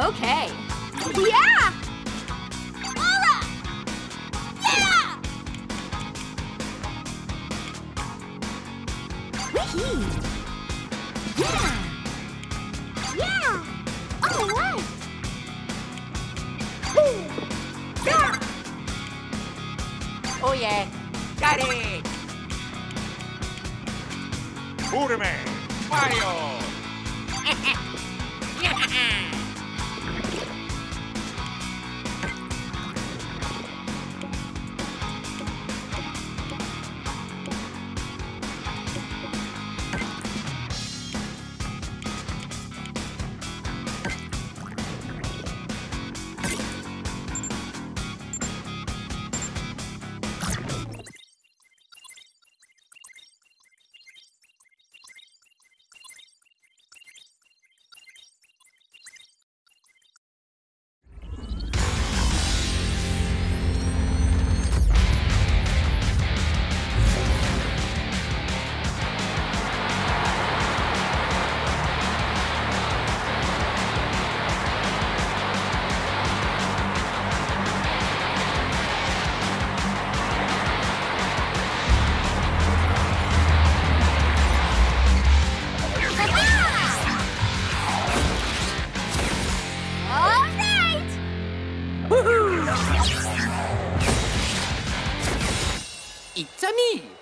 Okay. Yeah! Laura! Yeah! Yeah! Yeah! All right! Yeah! Oh yeah. Got it. Urme. Mario. All It's a me.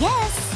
Yes!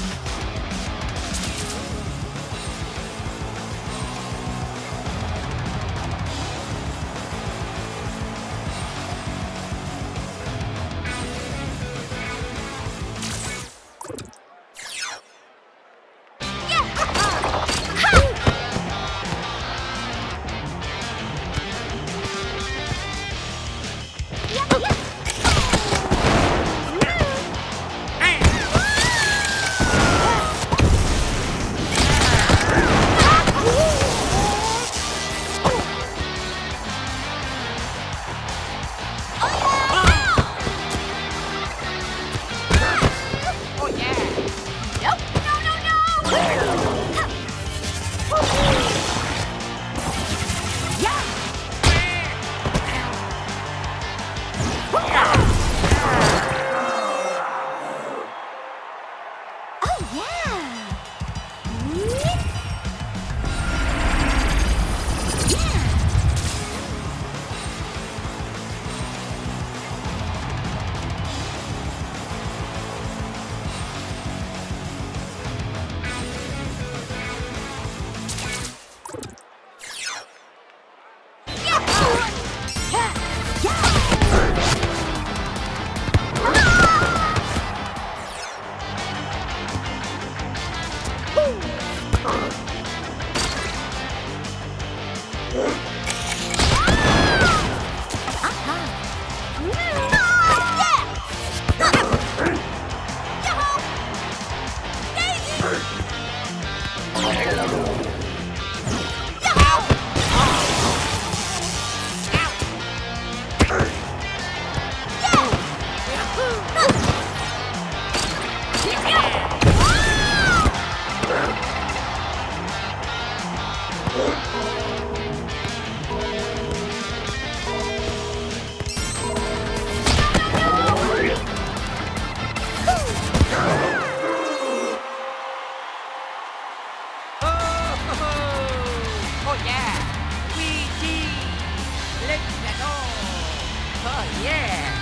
Oh yeah!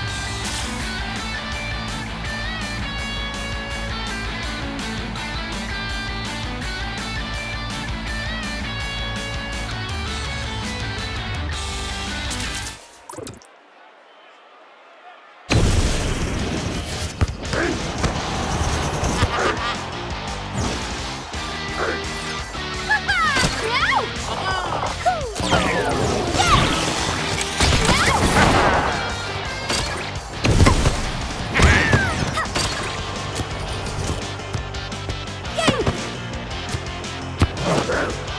Let's